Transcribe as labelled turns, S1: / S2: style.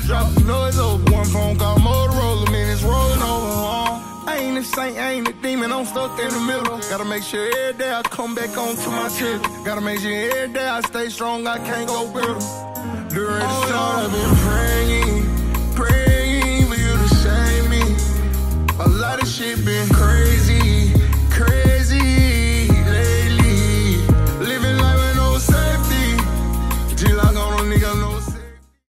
S1: Drop the noise over one phone call Motorola rolling over. I ain't a saint, I ain't a demon, I'm stuck in the middle. Gotta make sure every day I come back on to my tip. Gotta make sure every day I stay strong, I can't go bitter. During the I've been praying, praying for you to save me. A lot of shit been crazy.